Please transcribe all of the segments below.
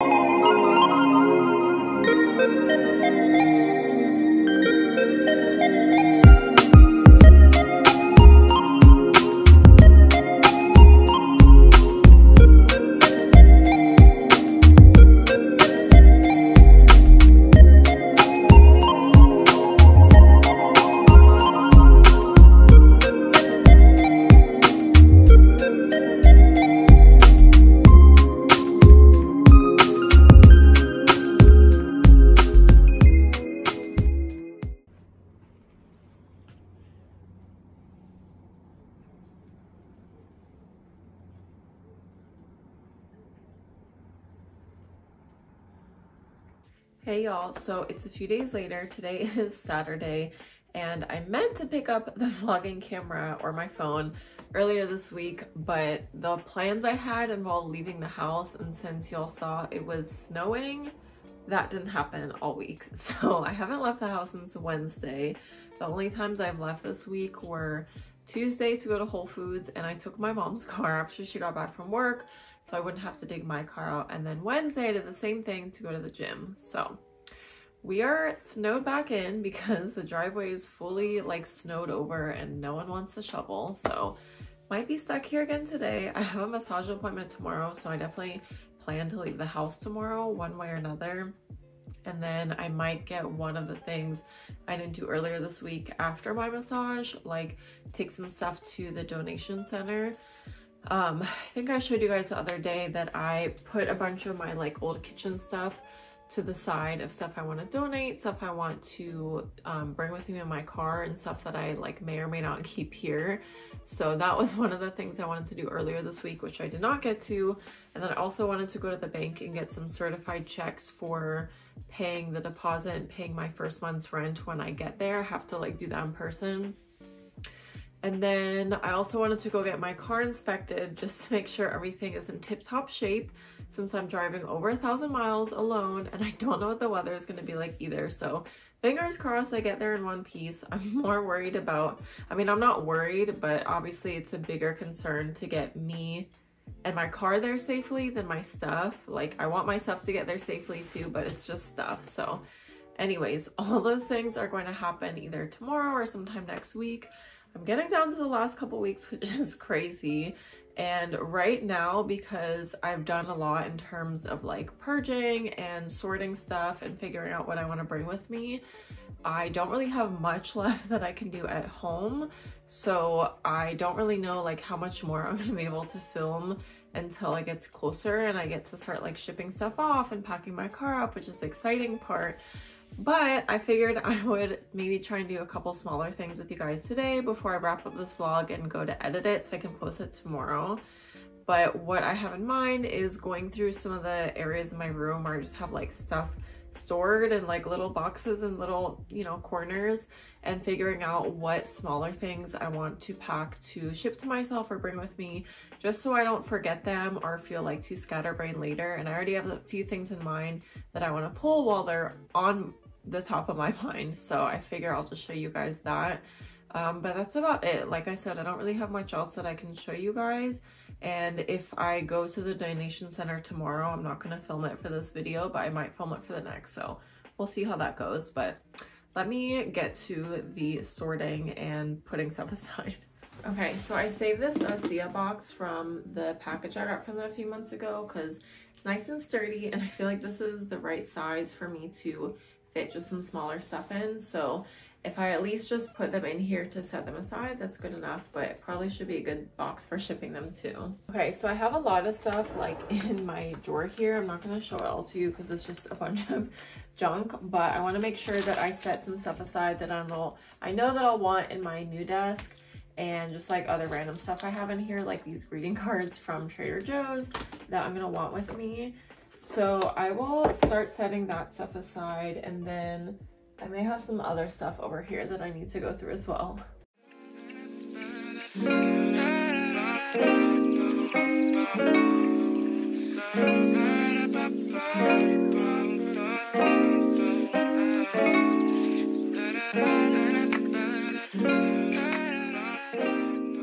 Thank you. Hey y'all, so it's a few days later. Today is Saturday and I meant to pick up the vlogging camera or my phone earlier this week, but the plans I had involved leaving the house and since y'all saw it was snowing, that didn't happen all week. So I haven't left the house since Wednesday. The only times I've left this week were Tuesday to go to Whole Foods and I took my mom's car after she got back from work so I wouldn't have to dig my car out. And then Wednesday I did the same thing to go to the gym. So we are snowed back in because the driveway is fully like snowed over and no one wants to shovel. So might be stuck here again today. I have a massage appointment tomorrow, so I definitely plan to leave the house tomorrow one way or another. And then I might get one of the things I didn't do earlier this week after my massage, like take some stuff to the donation center um, I think I showed you guys the other day that I put a bunch of my like old kitchen stuff to the side of stuff I want to donate, stuff I want to um, bring with me in my car and stuff that I like may or may not keep here. So that was one of the things I wanted to do earlier this week, which I did not get to. And then I also wanted to go to the bank and get some certified checks for paying the deposit and paying my first month's rent when I get there. I have to like do that in person. And then I also wanted to go get my car inspected just to make sure everything is in tip-top shape since I'm driving over a thousand miles alone and I don't know what the weather is going to be like either. So fingers crossed I get there in one piece. I'm more worried about, I mean, I'm not worried, but obviously it's a bigger concern to get me and my car there safely than my stuff. Like I want my stuff to get there safely too, but it's just stuff. So anyways, all those things are going to happen either tomorrow or sometime next week. I'm getting down to the last couple weeks, which is crazy. And right now, because I've done a lot in terms of like purging and sorting stuff and figuring out what I want to bring with me, I don't really have much left that I can do at home. So I don't really know like how much more I'm going to be able to film until it gets closer and I get to start like shipping stuff off and packing my car up, which is the exciting part. But I figured I would maybe try and do a couple smaller things with you guys today before I wrap up this vlog and go to edit it so I can post it tomorrow. But what I have in mind is going through some of the areas in my room where I just have like stuff stored in like little boxes and little, you know, corners and figuring out what smaller things I want to pack to ship to myself or bring with me just so I don't forget them or feel like too scatterbrained later. And I already have a few things in mind that I want to pull while they're on the top of my mind. So I figure I'll just show you guys that. Um, but that's about it. Like I said, I don't really have much else that I can show you guys. And if I go to the donation center tomorrow, I'm not going to film it for this video, but I might film it for the next. So we'll see how that goes. But let me get to the sorting and putting stuff aside. Okay, so I saved this Osea box from the package I got from them a few months ago because it's nice and sturdy and I feel like this is the right size for me to fit just some smaller stuff in. So if I at least just put them in here to set them aside, that's good enough, but probably should be a good box for shipping them too. Okay, so I have a lot of stuff like in my drawer here. I'm not gonna show it all to you because it's just a bunch of junk, but I wanna make sure that I set some stuff aside that I know, I know that I'll want in my new desk and just like other random stuff I have in here, like these greeting cards from Trader Joe's that I'm gonna want with me. So I will start setting that stuff aside and then I may have some other stuff over here that I need to go through as well.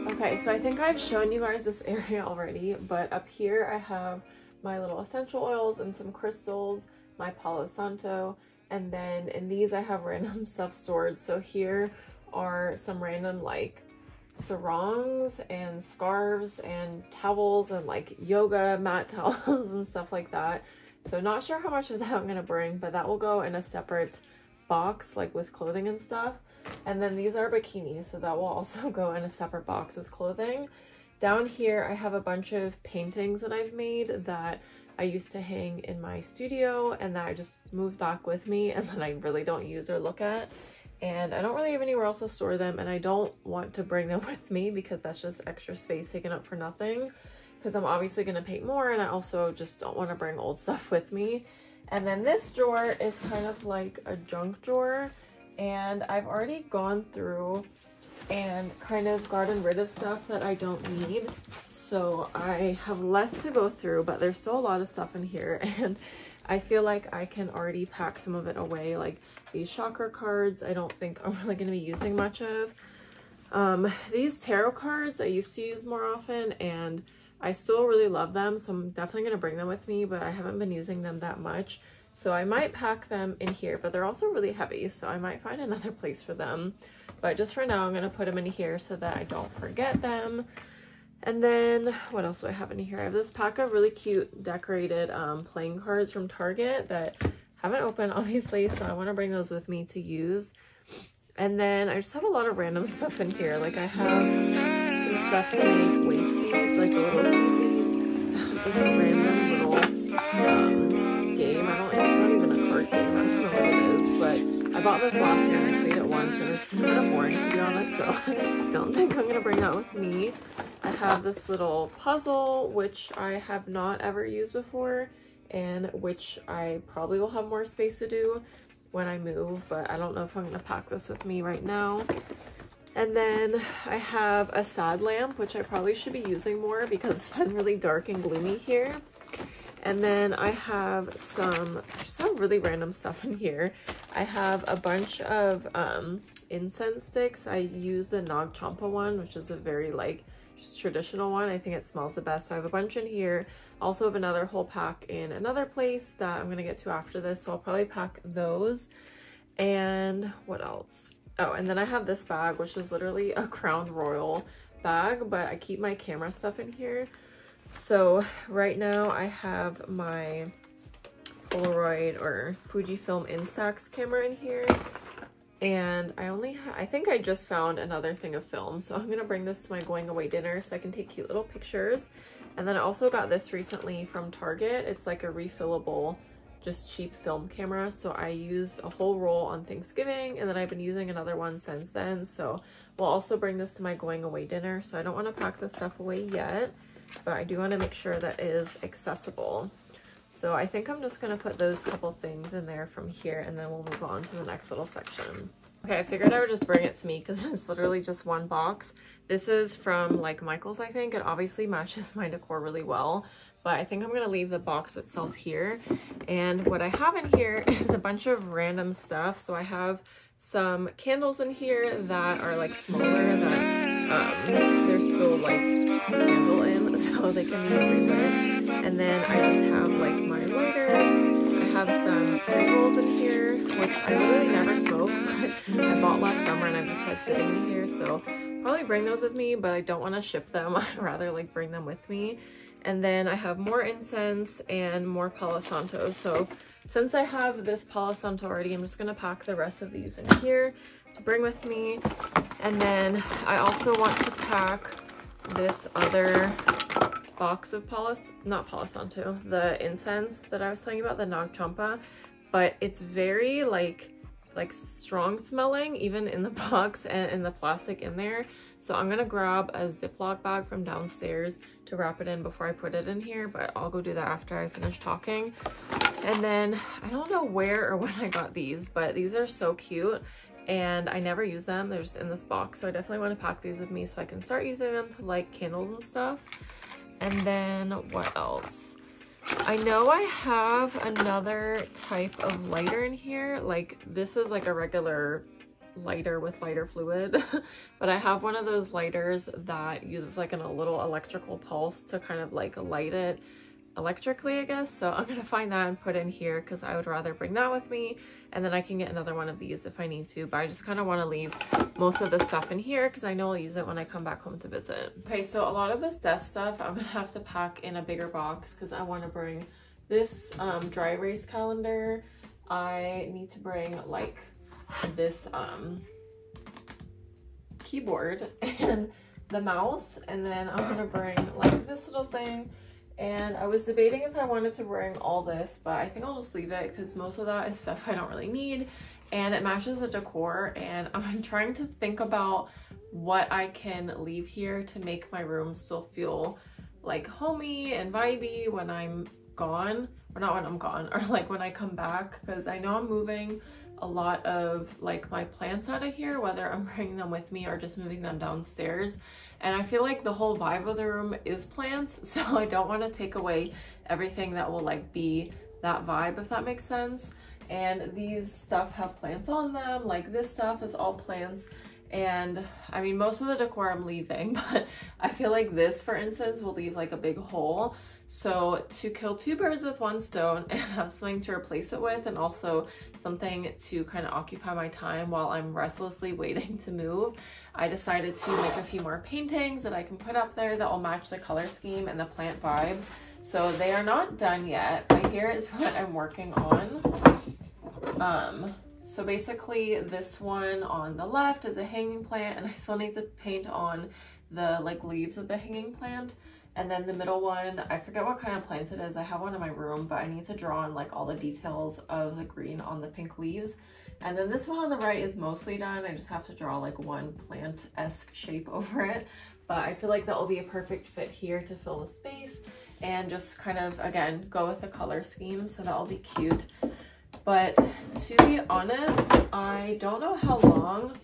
Okay, so I think I've shown you guys this area already, but up here I have my little essential oils and some crystals, my Palo Santo, and then in these I have random stuff stored. So here are some random like sarongs and scarves and towels and like yoga mat towels and stuff like that. So not sure how much of that I'm gonna bring, but that will go in a separate box like with clothing and stuff. And then these are bikinis, so that will also go in a separate box with clothing. Down here, I have a bunch of paintings that I've made that I used to hang in my studio and that I just moved back with me and that I really don't use or look at. And I don't really have anywhere else to store them and I don't want to bring them with me because that's just extra space taken up for nothing because I'm obviously going to paint more and I also just don't want to bring old stuff with me. And then this drawer is kind of like a junk drawer and I've already gone through and kind of gotten rid of stuff that I don't need. So I have less to go through, but there's still a lot of stuff in here and I feel like I can already pack some of it away. Like these chakra cards, I don't think I'm really going to be using much of. Um, these tarot cards I used to use more often and I still really love them. So I'm definitely going to bring them with me, but I haven't been using them that much. So I might pack them in here, but they're also really heavy. So I might find another place for them. But just for now, I'm going to put them in here so that I don't forget them. And then what else do I have in here? I have this pack of really cute decorated um, playing cards from Target that haven't opened obviously. So I want to bring those with me to use. And then I just have a lot of random stuff in here. Like I have some stuff to make waist beads, like little beads. this bought this last year and I played it once and it's kind of boring to be honest, so I don't think I'm to bring that with me. I have this little puzzle, which I have not ever used before and which I probably will have more space to do when I move, but I don't know if I'm to pack this with me right now. And then I have a sad lamp, which I probably should be using more because it's been really dark and gloomy here. And then I have some, some really random stuff in here. I have a bunch of um, incense sticks. I use the Nag Champa one, which is a very like just traditional one. I think it smells the best. So I have a bunch in here. Also have another whole pack in another place that I'm going to get to after this. So I'll probably pack those. And what else? Oh, and then I have this bag, which is literally a Crown Royal bag, but I keep my camera stuff in here. So right now I have my Polaroid or Fujifilm Instax camera in here. And I only, I think I just found another thing of film. So I'm going to bring this to my going away dinner so I can take cute little pictures. And then I also got this recently from Target. It's like a refillable, just cheap film camera. So I used a whole roll on Thanksgiving and then I've been using another one since then. So we'll also bring this to my going away dinner. So I don't want to pack this stuff away yet but I do want to make sure that is accessible. So I think I'm just going to put those couple things in there from here and then we'll move on to the next little section. Okay, I figured I would just bring it to me because it's literally just one box. This is from like Michael's, I think. It obviously matches my decor really well, but I think I'm going to leave the box itself here. And what I have in here is a bunch of random stuff. So I have some candles in here that are like smaller that um, they're still like candle in so they can be relit. And then I just have like my lighters. I have some pre-rolls in here, which I literally never smoke, but I bought last summer and I've just had sitting in here. So probably bring those with me, but I don't want to ship them. I'd rather like bring them with me. And then I have more incense and more Palo Santo. So since I have this Palo Santo already, I'm just going to pack the rest of these in here to bring with me. And then I also want to pack this other box of Palo, not Palo Santo, the incense that I was telling you about, the Nag Champa, but it's very like like strong smelling even in the box and in the plastic in there. So I'm gonna grab a Ziploc bag from downstairs to wrap it in before I put it in here, but I'll go do that after I finish talking. And then I don't know where or when I got these, but these are so cute and I never use them. They're just in this box. So I definitely want to pack these with me so I can start using them to light candles and stuff. And then what else? I know I have another type of lighter in here. Like this is like a regular lighter with lighter fluid, but I have one of those lighters that uses like an, a little electrical pulse to kind of like light it electrically, I guess. So I'm gonna find that and put in here because I would rather bring that with me. And then I can get another one of these if I need to. But I just kind of want to leave most of the stuff in here because I know I'll use it when I come back home to visit. Okay, so a lot of this desk stuff I'm gonna have to pack in a bigger box because I want to bring this um, dry erase calendar. I need to bring like this um, keyboard and the mouse and then I'm gonna bring like this little thing and I was debating if I wanted to bring all this but I think I'll just leave it because most of that is stuff I don't really need and it matches the decor and I'm trying to think about what I can leave here to make my room still feel like homey and vibey when I'm gone or not when I'm gone or like when I come back because I know I'm moving a lot of like my plants out of here, whether I'm bringing them with me or just moving them downstairs. And I feel like the whole vibe of the room is plants, so I don't want to take away everything that will like be that vibe, if that makes sense. And these stuff have plants on them, like this stuff is all plants. And I mean, most of the decor I'm leaving, but I feel like this, for instance, will leave like a big hole. So to kill two birds with one stone and have something to replace it with and also something to kind of occupy my time while I'm restlessly waiting to move, I decided to make a few more paintings that I can put up there that will match the color scheme and the plant vibe. So they are not done yet, but here is what I'm working on. Um, so basically this one on the left is a hanging plant and I still need to paint on the like leaves of the hanging plant. And then the middle one, I forget what kind of plant it is. I have one in my room, but I need to draw on like all the details of the green on the pink leaves. And then this one on the right is mostly done. I just have to draw like one plant-esque shape over it. But I feel like that will be a perfect fit here to fill the space and just kind of, again, go with the color scheme. So that'll be cute. But to be honest, I don't know how long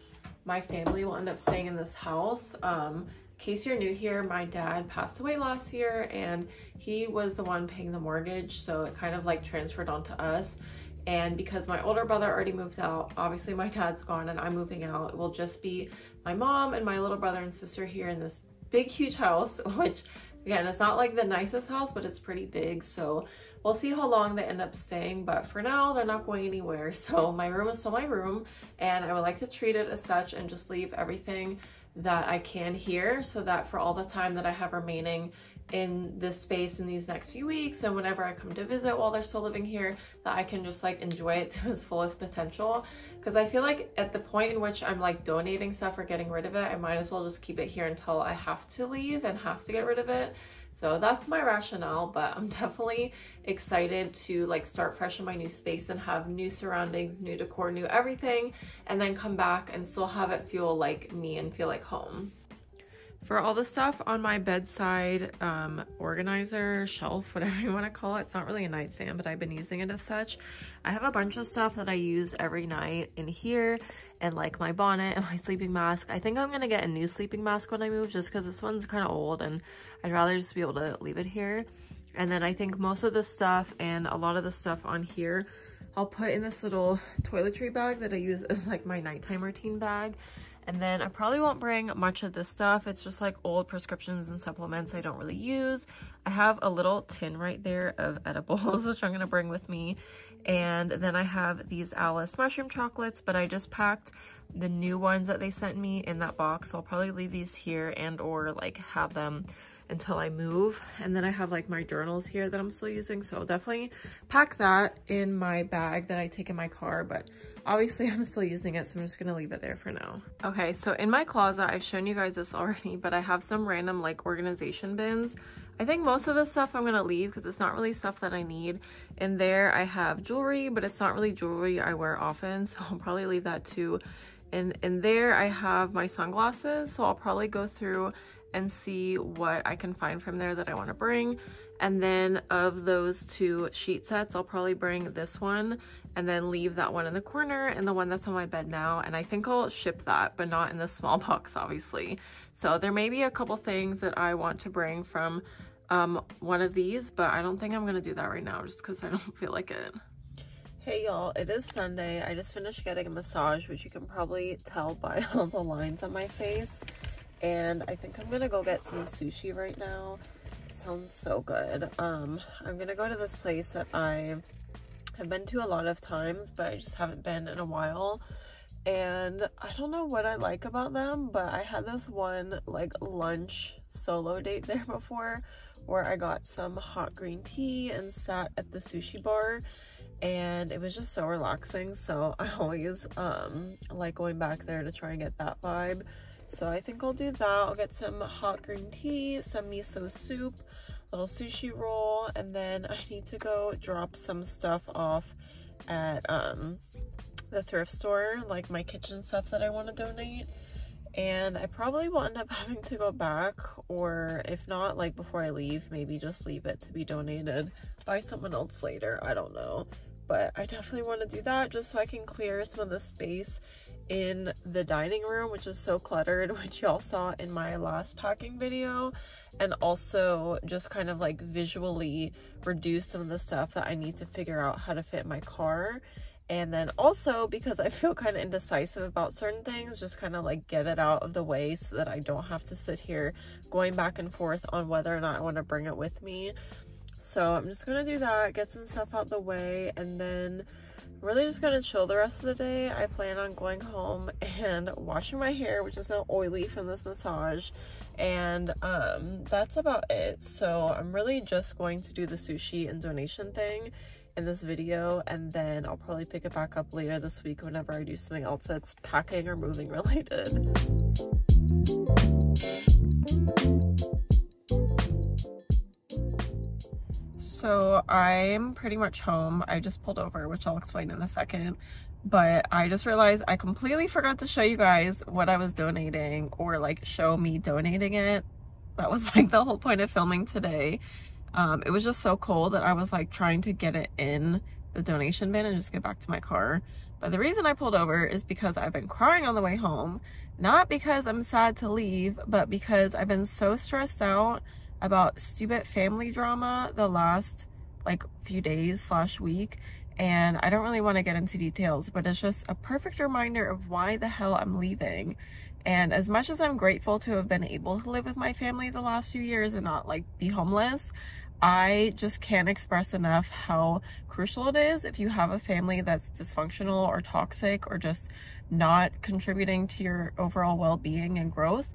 my family will end up staying in this house. Um, case you're new here, my dad passed away last year and he was the one paying the mortgage. So it kind of like transferred onto us. And because my older brother already moved out, obviously my dad's gone and I'm moving out, it will just be my mom and my little brother and sister here in this big, huge house, which again, it's not like the nicest house, but it's pretty big. So we'll see how long they end up staying. But for now, they're not going anywhere. So my room is still my room and I would like to treat it as such and just leave everything that I can here so that for all the time that I have remaining in this space in these next few weeks and whenever I come to visit while they're still living here that I can just like enjoy it to its fullest potential. Because I feel like at the point in which I'm like donating stuff or getting rid of it I might as well just keep it here until I have to leave and have to get rid of it so that's my rationale, but I'm definitely excited to like start fresh in my new space and have new surroundings, new decor, new everything, and then come back and still have it feel like me and feel like home. For all the stuff on my bedside um, organizer, shelf, whatever you want to call it, it's not really a nightstand, but I've been using it as such. I have a bunch of stuff that I use every night in here and like my bonnet and my sleeping mask. I think I'm going to get a new sleeping mask when I move just because this one's kind of old and I'd rather just be able to leave it here. And then I think most of the stuff and a lot of the stuff on here, I'll put in this little toiletry bag that I use as like my nighttime routine bag. And then I probably won't bring much of this stuff. It's just like old prescriptions and supplements I don't really use. I have a little tin right there of edibles, which I'm to bring with me. And then I have these Alice mushroom chocolates, but I just packed the new ones that they sent me in that box. So I'll probably leave these here and or like have them until I move. And then I have like my journals here that I'm still using. So I'll definitely pack that in my bag that I take in my car. But obviously I'm still using it. So I'm just to leave it there for now. Okay, so in my closet, I've shown you guys this already, but I have some random like organization bins. I think most of the stuff I'm to leave because it's not really stuff that I need. In there, I have jewelry, but it's not really jewelry I wear often. So I'll probably leave that too. And in there, I have my sunglasses. So I'll probably go through and see what I can find from there that I want to bring. And then of those two sheet sets, I'll probably bring this one and then leave that one in the corner and the one that's on my bed now. And I think I'll ship that, but not in the small box, obviously. So there may be a couple things that I want to bring from um, one of these, but I don't think I'm going to do that right now just because I don't feel like it. Hey y'all, it is Sunday. I just finished getting a massage, which you can probably tell by all the lines on my face and I think I'm gonna go get some sushi right now. sounds so good. Um, I'm gonna go to this place that I have been to a lot of times, but I just haven't been in a while. And I don't know what I like about them, but I had this one like lunch solo date there before where I got some hot green tea and sat at the sushi bar and it was just so relaxing so I always um like going back there to try and get that vibe so I think I'll do that. I'll get some hot green tea some miso soup little sushi roll and then I need to go drop some stuff off at um the thrift store like my kitchen stuff that I want to donate. And I probably will end up having to go back or if not like before I leave maybe just leave it to be donated by someone else later. I don't know. But I definitely want to do that just so I can clear some of the space in the dining room which is so cluttered which y'all saw in my last packing video and also just kind of like visually reduce some of the stuff that I need to figure out how to fit my car and then also because I feel kind of indecisive about certain things, just kind of like get it out of the way so that I don't have to sit here going back and forth on whether or not I want to bring it with me. So I'm just going to do that, get some stuff out the way, and then really just to chill the rest of the day. I plan on going home and washing my hair, which is now oily from this massage. And um, that's about it. So I'm really just going to do the sushi and donation thing in this video and then I'll probably pick it back up later this week whenever I do something else that's packing or moving related. So I'm pretty much home. I just pulled over, which I'll explain in a second. But I just realized I completely forgot to show you guys what I was donating or like show me donating it. That was like the whole point of filming today. Um, it was just so cold that I was like trying to get it in the donation bin and just get back to my car. But the reason I pulled over is because I've been crying on the way home. Not because I'm sad to leave, but because I've been so stressed out about stupid family drama the last like few days slash week. And I don't really want to get into details, but it's just a perfect reminder of why the hell I'm leaving. And as much as I'm grateful to have been able to live with my family the last few years and not like be homeless, I just can't express enough how crucial it is if you have a family that's dysfunctional or toxic or just not contributing to your overall well-being and growth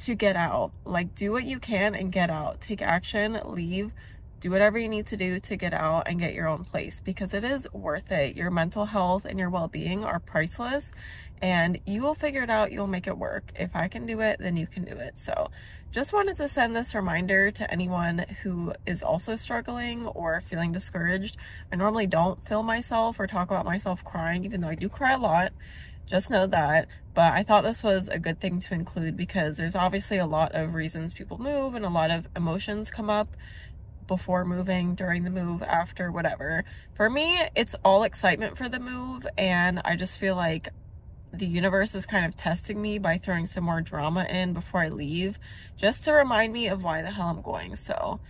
to get out. Like do what you can and get out. Take action, leave, do whatever you need to do to get out and get your own place because it is worth it. Your mental health and your well-being are priceless and you will figure it out. You'll make it work. If I can do it, then you can do it. So just wanted to send this reminder to anyone who is also struggling or feeling discouraged. I normally don't film myself or talk about myself crying, even though I do cry a lot. Just know that. But I thought this was a good thing to include because there's obviously a lot of reasons people move and a lot of emotions come up before moving, during the move, after, whatever. For me, it's all excitement for the move, and I just feel like the universe is kind of testing me by throwing some more drama in before I leave just to remind me of why the hell I'm going. So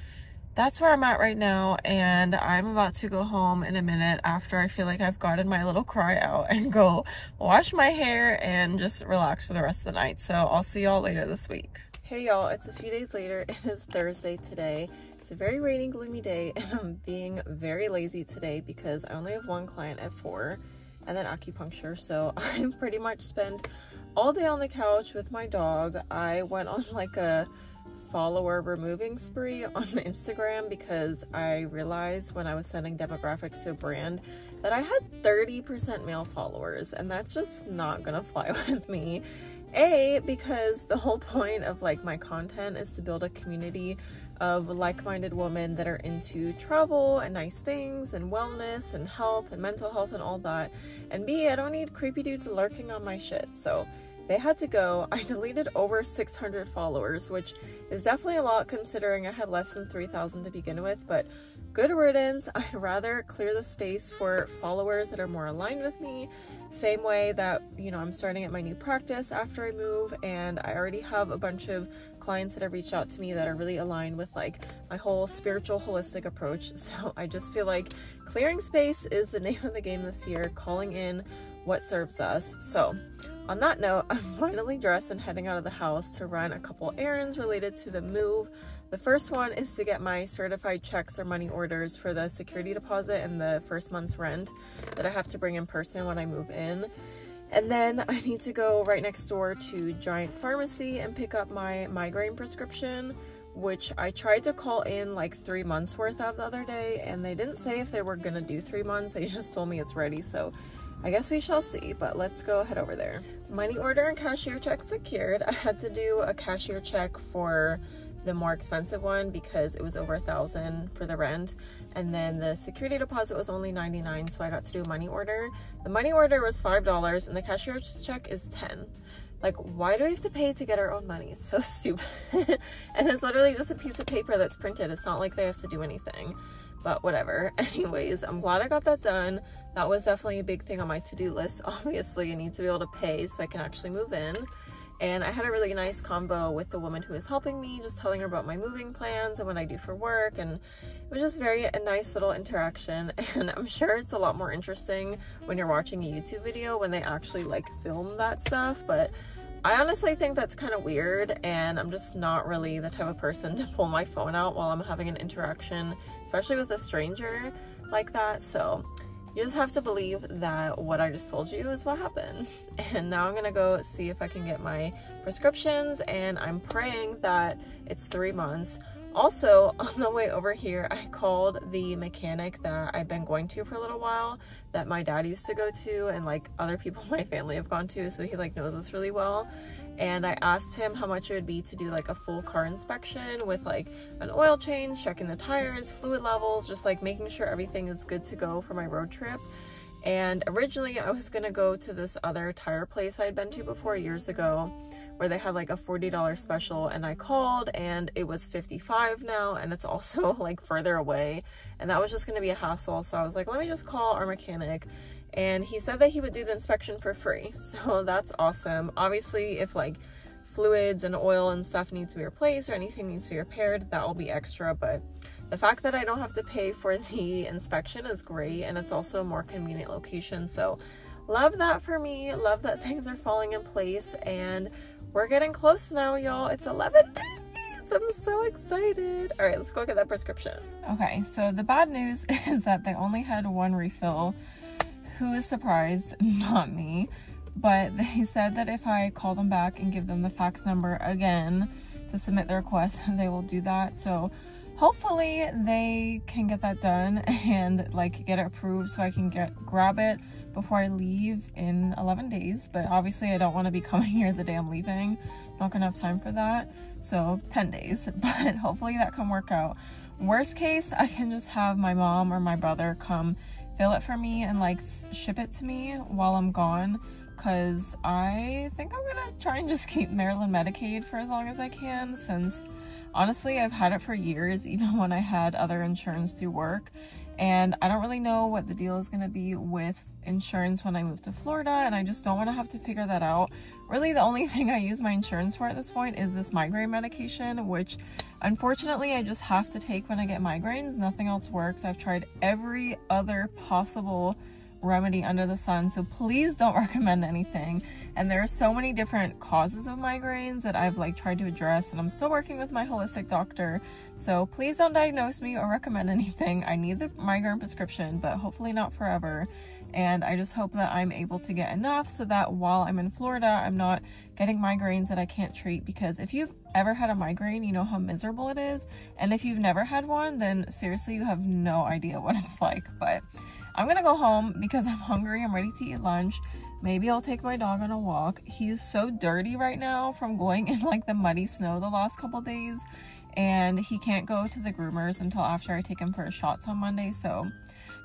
that's where I'm at right now and I'm about to go home in a minute after I feel like I've gotten my little cry out and go wash my hair and just relax for the rest of the night. So I'll see y'all later this week. Hey y'all, it's a few days later. It is Thursday today. It's a very rainy, gloomy day and I'm being very lazy today because I only have one client at 4 and then acupuncture. So I'm pretty much spent all day on the couch with my dog. I went on like a follower removing spree on Instagram because I realized when I was sending demographics to a brand that I had 30% male followers and that's just not gonna fly with me. A, because the whole point of like my content is to build a community of like-minded women that are into travel and nice things and wellness and health and mental health and all that. And B, I don't need creepy dudes lurking on my shit. So they had to go. I deleted over 600 followers, which is definitely a lot considering I had less than 3,000 to begin with, but good riddance. I'd rather clear the space for followers that are more aligned with me same way that, you know, I'm starting at my new practice after I move and I already have a bunch of clients that have reached out to me that are really aligned with like my whole spiritual holistic approach. So I just feel like clearing space is the name of the game this year, calling in what serves us. So on that note, I'm finally dressed and heading out of the house to run a couple errands related to the move The first one is to get my certified checks or money orders for the security deposit and the first month's rent that I have to bring in person when I move in. And then I need to go right next door to Giant Pharmacy and pick up my migraine prescription, which I tried to call in like three months worth of the other day and they didn't say if they were gonna do three months. They just told me it's ready. So I guess we shall see, but let's go head over there. Money order and cashier check secured. I had to do a cashier check for the more expensive one because it was over a thousand for the rent. And then the security deposit was only 99 so i got to do a money order. The money order was five dollars and the cashier's check is 10 like why do we have to pay to get our own money? It's so stupid. And it's literally just a piece of paper that's printed. It's not like they have to do anything but whatever. Anyways i'm glad i got that done that was definitely a big thing on my to-do list obviously i need to be able to pay so i can actually move in and I had a really nice convo with the woman who was helping me, just telling her about my moving plans and what I do for work. And it was just very a nice little interaction. And I'm sure it's a lot more interesting when you're watching a YouTube video when they actually like film that stuff. But I honestly think that's kind of weird. And I'm just not really the type of person to pull my phone out while I'm having an interaction, especially with a stranger like that. So you just have to believe that what I just told you is what happened. And now I'm gonna go see if I can get my prescriptions and I'm praying that it's three months. Also, on the way over here, I called the mechanic that I've been going to for a little while that my dad used to go to and like other people in my family have gone to, so he like knows us really well and I asked him how much it would be to do like a full car inspection with like an oil change, checking the tires, fluid levels, just like making sure everything is good to go for my road trip. And originally I was gonna go to this other tire place I'd been to before years ago where they had like a $40 special and I called and it was 55 now and it's also like further away and that was just gonna be a hassle. So I was like, let me just call our mechanic and he said that he would do the inspection for free so that's awesome obviously if like fluids and oil and stuff needs to be replaced or anything needs to be repaired that will be extra but the fact that I don't have to pay for the inspection is great and it's also a more convenient location so love that for me love that things are falling in place and we're getting close now y'all it's 11 days I'm so excited. All right, let's go get that prescription. Okay, so the bad news is that they only had one refill who is surprised, not me. But they said that if I call them back and give them the fax number again to submit the request, they will do that. So hopefully they can get that done and like get it approved so I can get grab it before I leave in 11 days. But obviously I don't want to be coming here the day I'm leaving. Not gonna have time for that. So 10 days, but hopefully that can work out. Worst case, I can just have my mom or my brother come fill it for me and like ship it to me while I'm gone because I think I'm gonna try and just keep Maryland Medicaid for as long as I can since honestly I've had it for years even when I had other insurance through work and I don't really know what the deal is going to be with insurance when I move to Florida and I just don't want to have to figure that out. Really the only thing I use my insurance for at this point is this migraine medication which unfortunately I just have to take when I get migraines. Nothing else works. I've tried every other possible remedy under the sun so please don't recommend anything. And there are so many different causes of migraines that I've like tried to address and I'm still working with my holistic doctor. So please don't diagnose me or recommend anything. I need the migraine prescription but hopefully not forever. And I just hope that I'm able to get enough so that while I'm in Florida I'm not getting migraines that I can't treat. Because if you've ever had a migraine you know how miserable it is. And if you've never had one then seriously you have no idea what it's like. But I'm gonna go home because I'm hungry. I'm ready to eat lunch. Maybe I'll take my dog on a walk. He's so dirty right now from going in like the muddy snow the last couple days and he can't go to the groomers until after I take him for his shots on Monday. So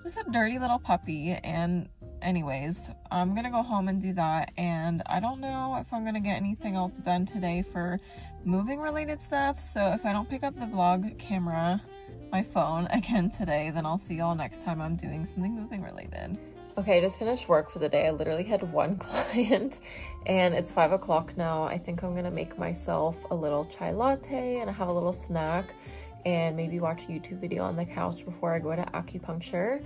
just a dirty little puppy. And anyways, I'm gonna go home and do that. And I don't know if I'm gonna get anything else done today for moving related stuff. So if I don't pick up the vlog camera, my phone again today, then I'll see y'all next time I'm doing something moving related. Okay, I just finished work for the day. I literally had one client and it's five o'clock now. I think I'm gonna make myself a little chai latte and have a little snack and maybe watch a YouTube video on the couch before I go to acupuncture.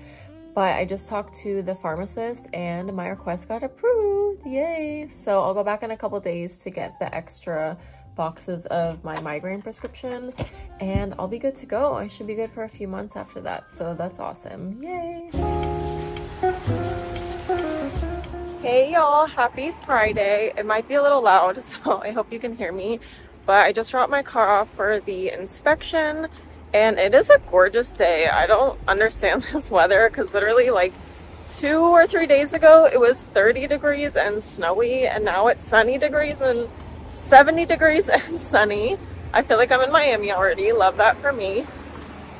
But I just talked to the pharmacist and my request got approved. Yay! So I'll go back in a couple days to get the extra boxes of my migraine prescription and I'll be good to go. I should be good for a few months after that. So that's awesome. Yay. Hey y'all, happy Friday. It might be a little loud, so I hope you can hear me. But I just dropped my car off for the inspection and it is a gorgeous day. I don't understand this weather because literally like two or three days ago it was 30 degrees and snowy and now it's sunny degrees and 70 degrees and sunny. I feel like I'm in Miami already. Love that for me.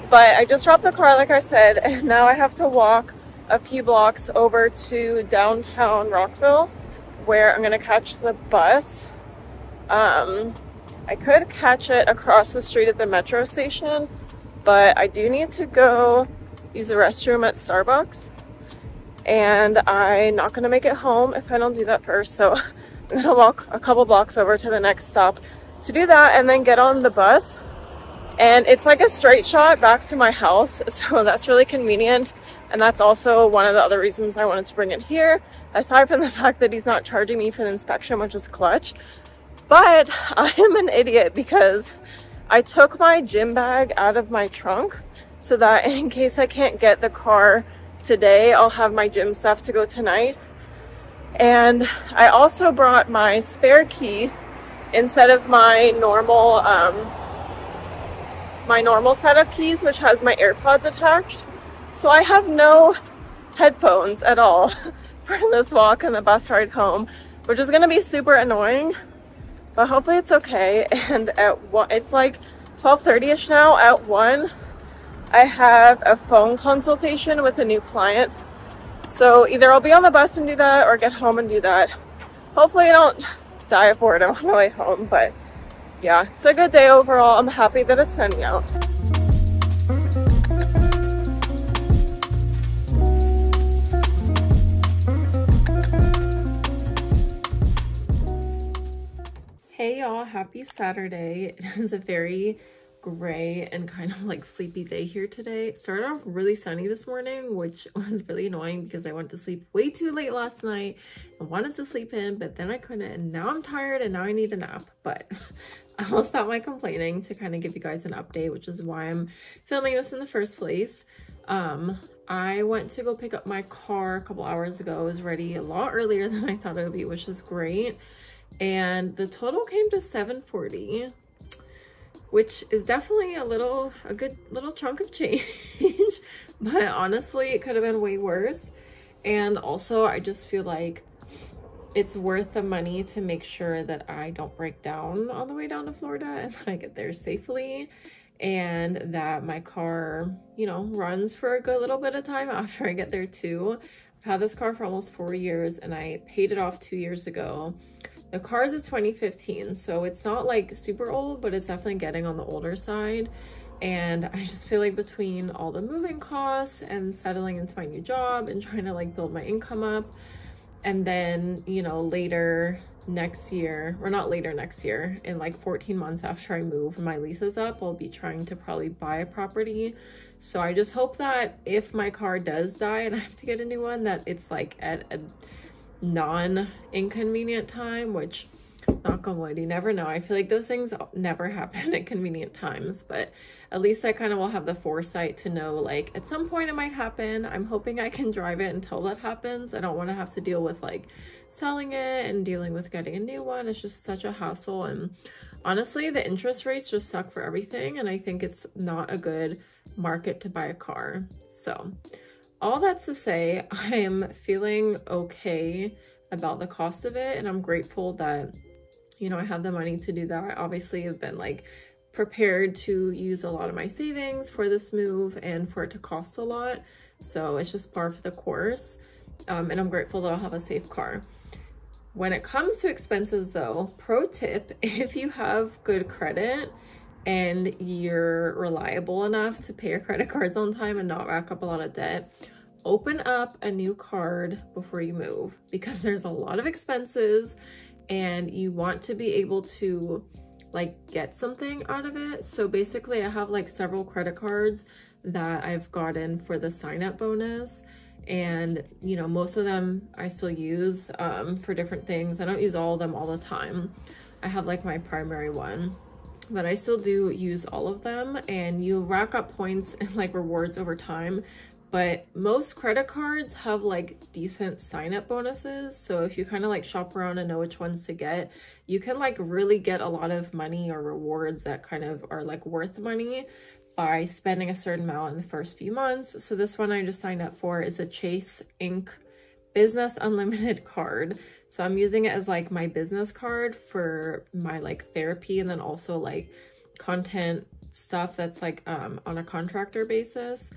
But I just dropped the car like I said and now I have to walk a few blocks over to downtown Rockville where I'm gonna catch the bus. Um, I could catch it across the street at the metro station, but I do need to go use the restroom at Starbucks and I'm not gonna make it home if I don't do that first. So Gonna walk a couple blocks over to the next stop to do that and then get on the bus. And it's like a straight shot back to my house. So that's really convenient. And that's also one of the other reasons I wanted to bring it here, aside from the fact that he's not charging me for the inspection, which is clutch. But I am an idiot because I took my gym bag out of my trunk so that in case I can't get the car today, I'll have my gym stuff to go tonight. And I also brought my spare key instead of my normal um, my normal set of keys, which has my AirPods attached. So I have no headphones at all for this walk and the bus ride home, which is gonna be super annoying, but hopefully it's okay. And at it's like 12.30ish now. At one, I have a phone consultation with a new client. So either I'll be on the bus and do that or get home and do that. Hopefully I don't die of boredom on my way home, but yeah, it's a good day overall. I'm happy that it's sunny out. Hey y'all, happy Saturday. It is a very gray and kind of like sleepy day here today. It started off really sunny this morning, which was really annoying because I went to sleep way too late last night and wanted to sleep in, but then I couldn't and now I'm tired and now I need a nap. But I'll stop my complaining to kind of give you guys an update, which is why I'm filming this in the first place. Um, I went to go pick up my car a couple hours ago. It was ready a lot earlier than I thought it would be, which is great and the total came to 740 which is definitely a little a good little chunk of change but honestly it could have been way worse. And also i just feel like it's worth the money to make sure that i don't break down on the way down to florida and i get there safely and that my car you know runs for a good little bit of time after i get there too. I've had this car for almost four years and i paid it off two years ago the car is a 2015, so it's not like super old, but it's definitely getting on the older side. And I just feel like between all the moving costs and settling into my new job and trying to like build my income up, and then, you know, later next year, or not later next year, in like 14 months after I move my lease is up, I'll be trying to probably buy a property. So I just hope that if my car does die and I have to get a new one, that it's like at a non-inconvenient time, which knock on wood, you never know. I feel like those things never happen at convenient times, but at least I kind of will have the foresight to know like at some point it might happen. I'm hoping I can drive it until that happens. I don't want to have to deal with like selling it and dealing with getting a new one. It's just such a hassle. And honestly, the interest rates just suck for everything. And I think it's not a good market to buy a car. So all that's to say, I am feeling okay about the cost of it and I'm grateful that, you know, I have the money to do that. I obviously have been like prepared to use a lot of my savings for this move and for it to cost a lot. So it's just par for the course. Um, and I'm grateful that I'll have a safe car. When it comes to expenses though, pro tip, if you have good credit, and you're reliable enough to pay your credit cards on time and not rack up a lot of debt, open up a new card before you move because there's a lot of expenses and you want to be able to like get something out of it. So basically I have like several credit cards that I've gotten for the sign up bonus and you know most of them I still use um, for different things. I don't use all of them all the time I have like my primary one but I still do use all of them and you rack up points and like rewards over time. But most credit cards have like decent sign up bonuses so if you kind of like shop around and know which ones to get you can like really get a lot of money or rewards that kind of are like worth money by spending a certain amount in the first few months. So this one I just signed up for is a Chase Ink business unlimited card so I'm using it as like my business card for my like therapy and then also like content stuff that's like um, on a contractor basis.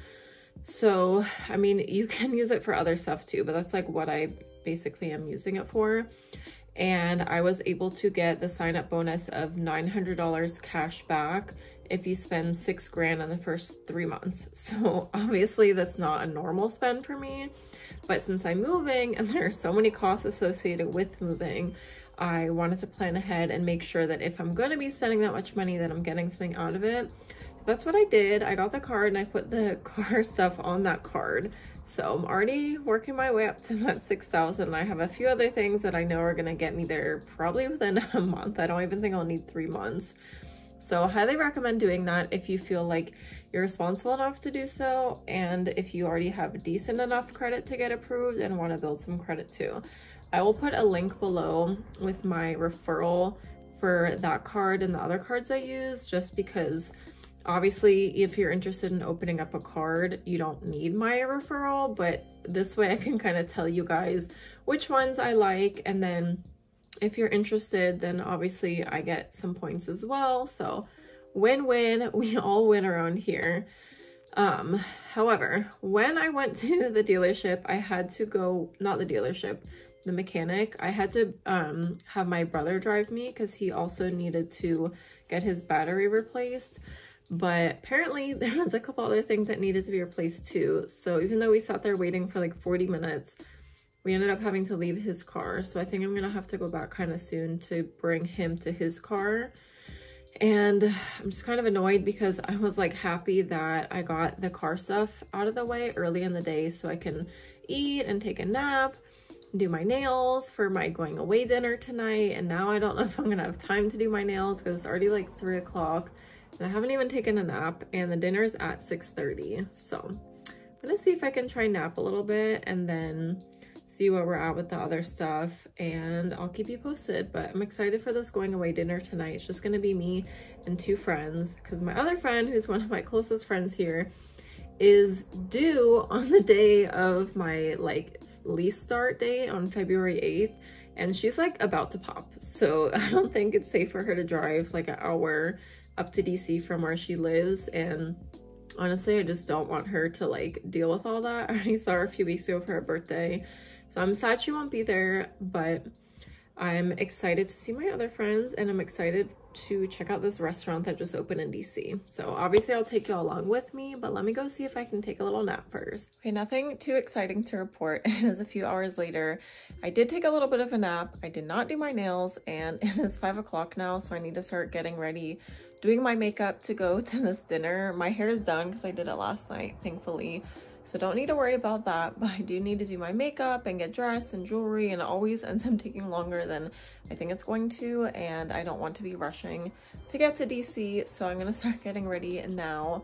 So, I mean, you can use it for other stuff too, but that's like what I basically am using it for. And I was able to get the sign up bonus of $900 cash back if you spend six grand in the first three months. So obviously that's not a normal spend for me. But since I'm moving and there are so many costs associated with moving, I wanted to plan ahead and make sure that if I'm going to be spending that much money, that I'm getting something out of it. So that's what I did. I got the card and I put the car stuff on that card. So I'm already working my way up to that 6,000. I have a few other things that I know are going to get me there probably within a month. I don't even think I'll need three months. So highly recommend doing that if you feel like you're responsible enough to do so and if you already have decent enough credit to get approved and want to build some credit too. I will put a link below with my referral for that card and the other cards I use just because obviously if you're interested in opening up a card you don't need my referral but this way I can kind of tell you guys which ones I like and then if you're interested, then obviously I get some points as well. So win-win, we all win around here. Um, however, when I went to the dealership, I had to go, not the dealership, the mechanic, I had to um, have my brother drive me because he also needed to get his battery replaced. But apparently there was a couple other things that needed to be replaced too. So even though we sat there waiting for like 40 minutes, we ended up having to leave his car. So I think I'm gonna have to go back kind of soon to bring him to his car. And I'm just kind of annoyed because I was like happy that I got the car stuff out of the way early in the day so I can eat and take a nap, do my nails for my going away dinner tonight. And now I don't know if I'm gonna have time to do my nails because it's already like three o'clock and I haven't even taken a nap and the dinner's at 6.30. So I'm gonna see if I can try nap a little bit and then see where we're at with the other stuff and I'll keep you posted but I'm excited for this going away dinner tonight. It's just gonna be me and two friends because my other friend who's one of my closest friends here is due on the day of my like lease start date on February 8th and she's like about to pop. So I don't think it's safe for her to drive like an hour up to DC from where she lives and honestly I just don't want her to like deal with all that. I already saw her a few weeks ago for her birthday so I'm sad she won't be there, but I'm excited to see my other friends and I'm excited to check out this restaurant that just opened in DC. So obviously I'll take y'all along with me, but let me go see if I can take a little nap first. Okay, nothing too exciting to report. It is a few hours later. I did take a little bit of a nap. I did not do my nails and it is five o'clock now. So I need to start getting ready, doing my makeup to go to this dinner. My hair is done because I did it last night, thankfully. So don't need to worry about that, but I do need to do my makeup and get dressed and jewelry and it always ends up taking longer than I think it's going to and I don't want to be rushing to get to DC. So I'm gonna start getting ready now.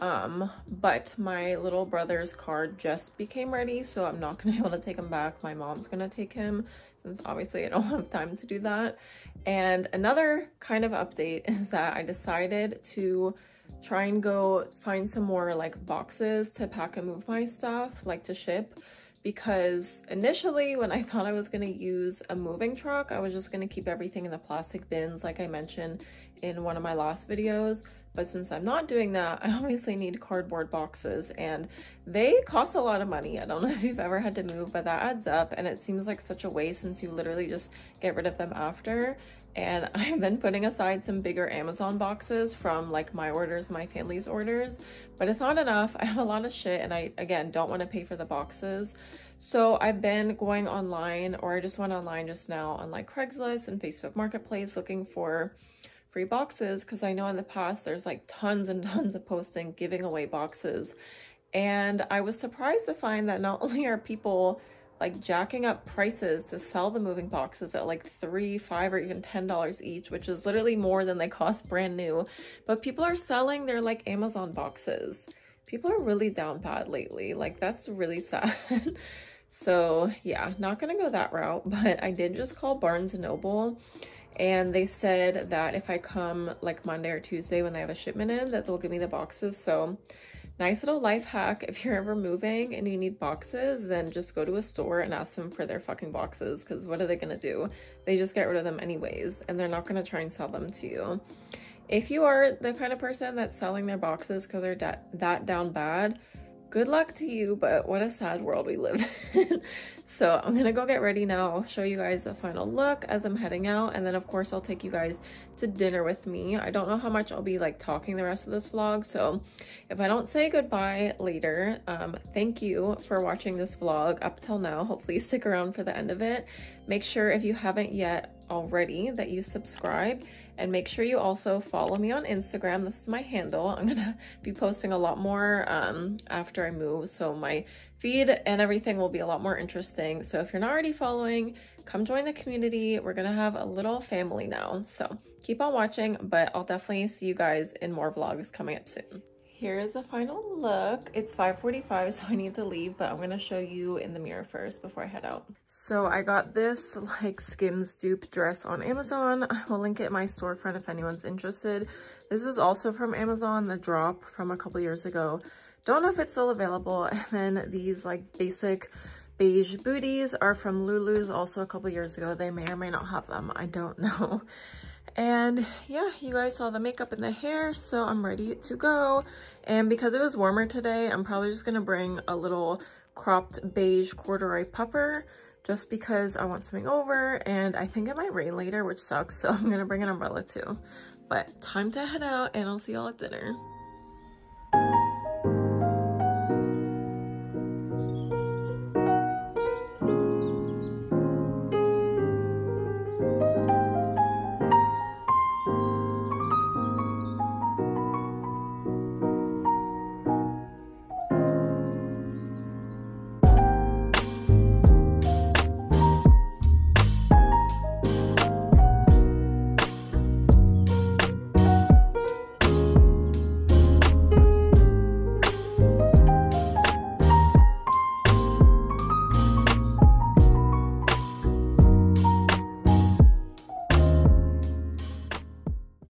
Um, but my little brother's car just became ready, so I'm not gonna be able to take him back. My mom's gonna take him since obviously I don't have time to do that. And another kind of update is that I decided to try and go find some more like boxes to pack and move my stuff, like to ship. Because initially when I thought I was gonna use a moving truck, I was just gonna keep everything in the plastic bins like I mentioned in one of my last videos. But since I'm not doing that, I obviously need cardboard boxes and they cost a lot of money. I don't know if you've ever had to move, but that adds up and it seems like such a waste since you literally just get rid of them after and I've been putting aside some bigger Amazon boxes from like my orders, my family's orders, but it's not enough. I have a lot of shit and I, again, don't want to pay for the boxes. So I've been going online or I just went online just now on like Craigslist and Facebook Marketplace looking for free boxes because I know in the past there's like tons and tons of posting giving away boxes. And I was surprised to find that not only are people like jacking up prices to sell the moving boxes at like three, five, or even ten dollars each, which is literally more than they cost brand new. But people are selling their like Amazon boxes. People are really down bad lately. Like that's really sad. so yeah, not gonna go that route, but I did just call Barnes and Noble and they said that if I come like Monday or Tuesday when they have a shipment in that they'll give me the boxes. So Nice little life hack. If you're ever moving and you need boxes, then just go to a store and ask them for their fucking boxes because what are they to do? They just get rid of them anyways and they're not to try and sell them to you. If you are the kind of person that's selling their boxes because they're that down bad, good luck to you, but what a sad world we live in. so I'm gonna go get ready now. I'll show you guys a final look as I'm heading out. And then of course I'll take you guys to dinner with me. I don't know how much I'll be like talking the rest of this vlog. So if I don't say goodbye later, um, thank you for watching this vlog up till now. Hopefully stick around for the end of it. Make sure if you haven't yet already that you subscribe and make sure you also follow me on Instagram. This is my handle. I'm gonna be posting a lot more um, after I move, so my feed and everything will be a lot more interesting. So if you're not already following, come join the community. We're gonna have a little family now. So keep on watching, but I'll definitely see you guys in more vlogs coming up soon. Here is the final look. It's 5.45, so I need to leave, but I'm to show you in the mirror first before I head out. So I got this like Skims dupe dress on Amazon. I will link it in my storefront if anyone's interested. This is also from Amazon, the drop from a couple years ago. Don't know if it's still available. And then these like basic beige booties are from Lulu's also a couple years ago. They may or may not have them. I don't know. And yeah, you guys saw the makeup and the hair, so I'm ready to go. And because it was warmer today, I'm probably just gonna bring a little cropped beige corduroy puffer just because I want something over and I think it might rain later, which sucks. So I'm gonna bring an umbrella too. But time to head out and I'll see y'all at dinner.